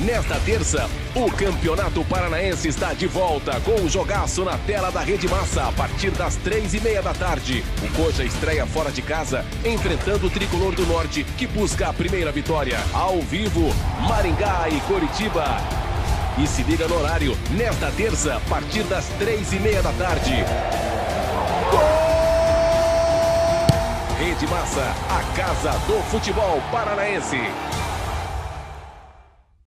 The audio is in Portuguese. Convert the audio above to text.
Nesta terça, o Campeonato Paranaense está de volta com um jogaço na tela da Rede Massa a partir das três e meia da tarde. O Coxa estreia fora de casa, enfrentando o Tricolor do Norte, que busca a primeira vitória. Ao vivo, Maringá e Coritiba. E se liga no horário, nesta terça, a partir das três e meia da tarde. Gol! Rede Massa, a casa do futebol paranaense.